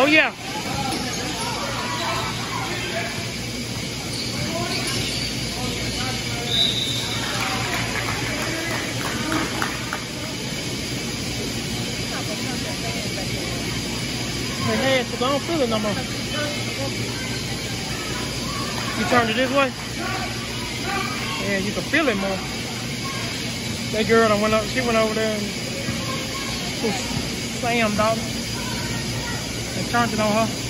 Oh yeah. Hey, I don't feel it no more. You turned it this way? Yeah, you can feel it more. That girl that went up, she went over there and slammed it on her.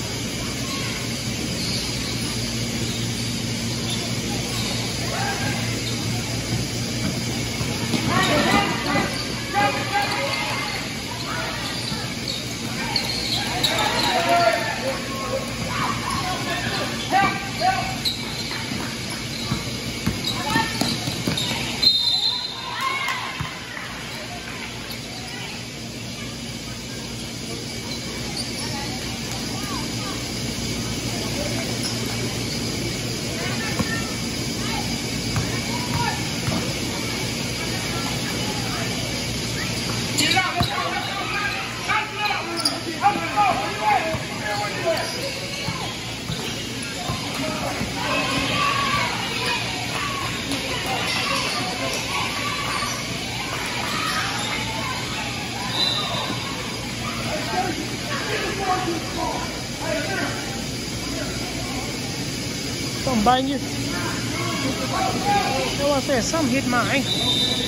Something biting you? I said. Something hit my ankle.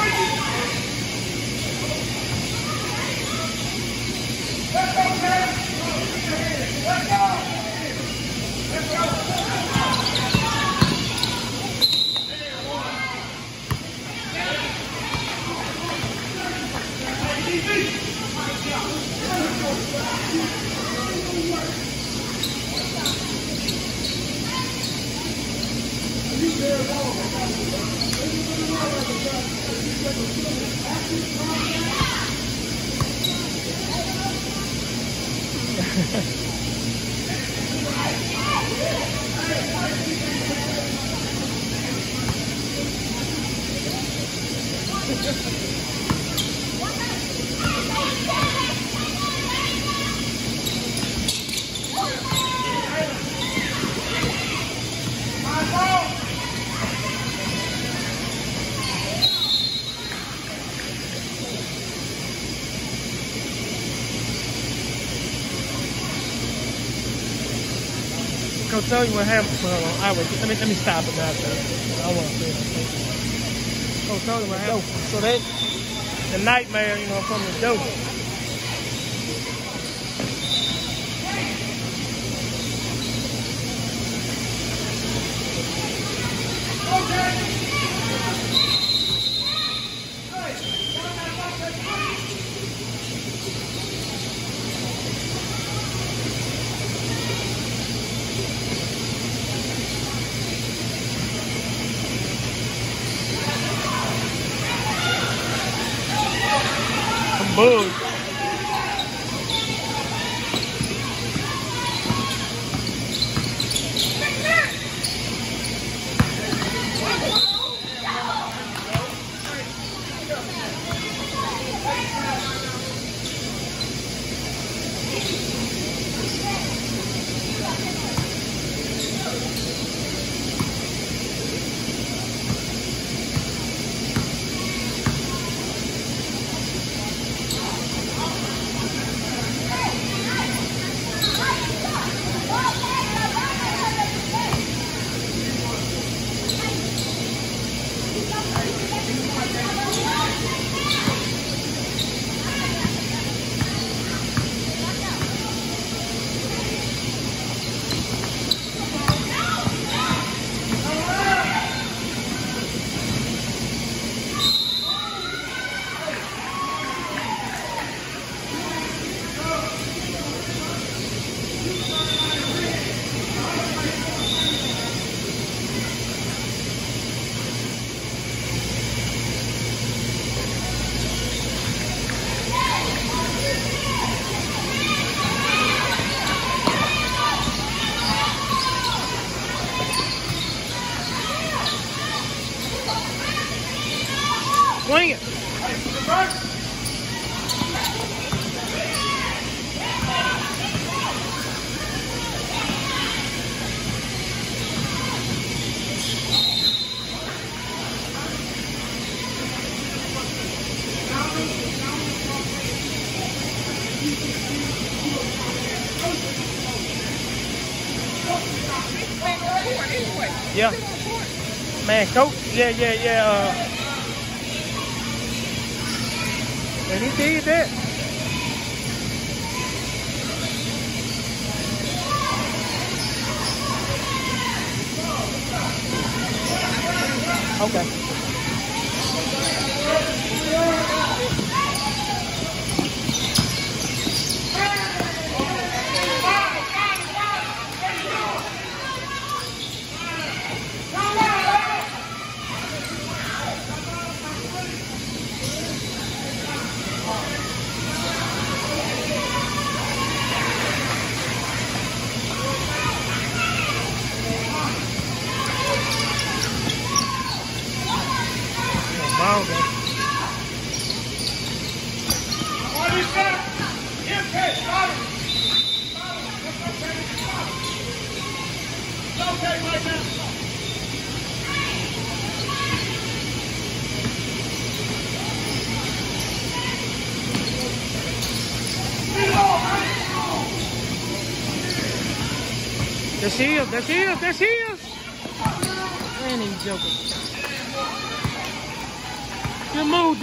Go tell you what happened. Hold uh, on. I was, let me let me stop it now. I want to say. Go tell you what happened. So that the nightmare, you know, from the dope. Yeah, yeah. Uh, and he did that. Okay. There she is, there she is, there she is. Man, he's joking. Good move,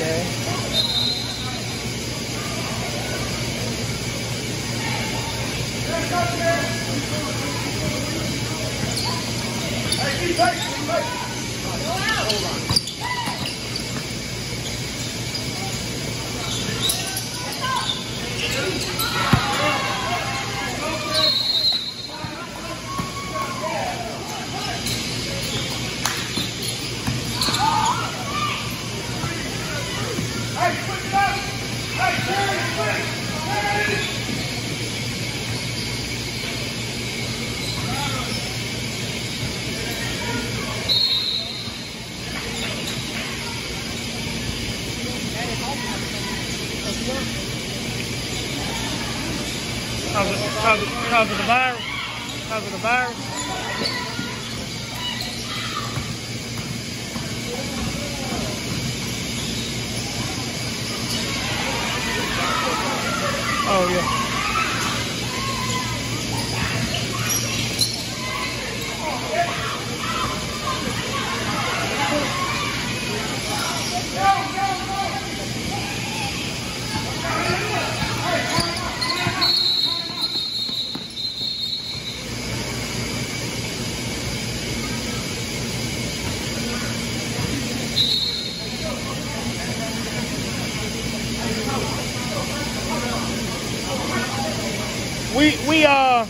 Dad. Cause of, cause, of, cause of the virus. Cause of the virus. Oh yeah. We we uh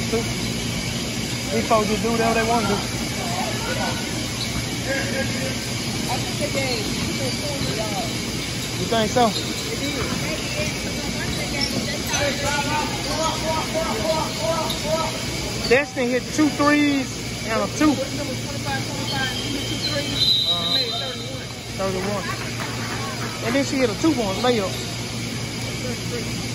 supposed to. These folks just do whatever they want to. You think so? Destiny hit two threes and a two. Number 25, 25, you hit two threes, Uh, and 31. 31. And then she hit a two point layup. 33.